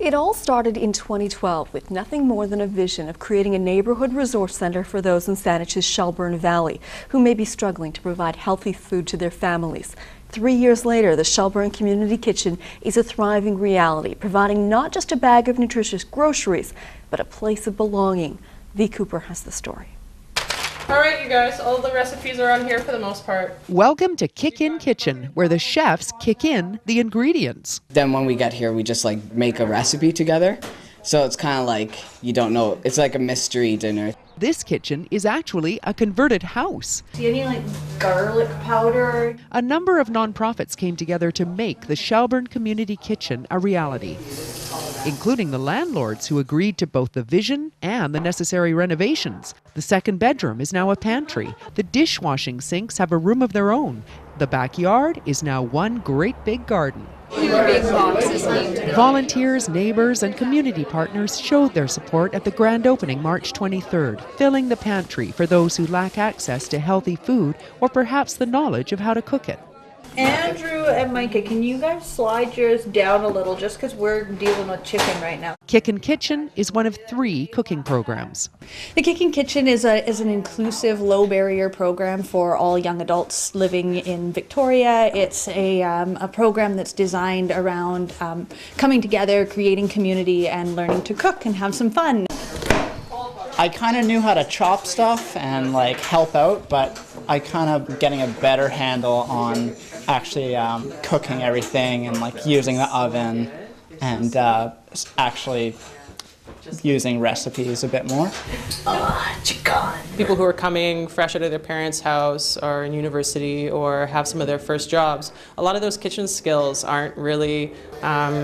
It all started in 2012 with nothing more than a vision of creating a neighborhood resource center for those in Saanich's Shelbourne Valley who may be struggling to provide healthy food to their families. Three years later, the Shelbourne Community Kitchen is a thriving reality, providing not just a bag of nutritious groceries, but a place of belonging. V. Cooper has the story. All right, you guys, all the recipes are on here for the most part. Welcome to Kickin' Kitchen, where the chefs kick in the ingredients. Then when we get here, we just like make a recipe together. So it's kind of like you don't know. It's like a mystery dinner. This kitchen is actually a converted house. Do you need like garlic powder? A number of nonprofits came together to make the Shelbourne Community Kitchen a reality, including the landlords who agreed to both the vision and the necessary renovations. The second bedroom is now a pantry. The dishwashing sinks have a room of their own. The backyard is now one great big garden. Volunteers, neighbors, and community partners showed their support at the grand opening March 23rd, filling the pantry for those who lack access to healthy food or perhaps the knowledge of how to cook it. Andrew and Micah, can you guys slide yours down a little just because we're dealing with chicken right now? Kickin' Kitchen is one of three cooking programs. The Kicking Kitchen is a is an inclusive, low barrier program for all young adults living in Victoria. It's a um, a program that's designed around um, coming together, creating community, and learning to cook and have some fun. I kind of knew how to chop stuff and like help out, but I kind of getting a better handle on actually um, cooking everything and like using the oven and uh, actually using recipes a bit more. People who are coming fresh out of their parents' house or in university or have some of their first jobs, a lot of those kitchen skills aren't really um,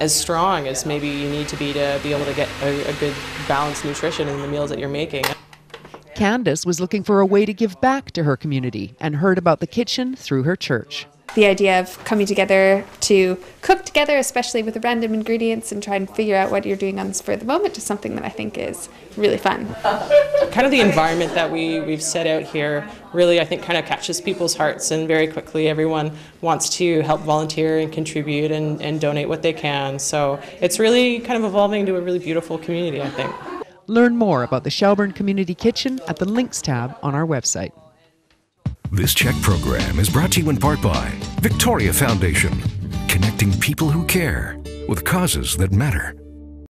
as strong as maybe you need to be to be able to get a, a good balanced nutrition in the meals that you're making. Candace was looking for a way to give back to her community and heard about the kitchen through her church. The idea of coming together to cook together, especially with random ingredients, and try and figure out what you're doing on the spur of the moment is something that I think is really fun. Kind of the environment that we, we've set out here really, I think, kind of catches people's hearts, and very quickly everyone wants to help volunteer and contribute and, and donate what they can. So it's really kind of evolving into a really beautiful community, I think. Learn more about the Shelbourne Community Kitchen at the links tab on our website. This CHEK program is brought to you in part by Victoria Foundation, connecting people who care with causes that matter.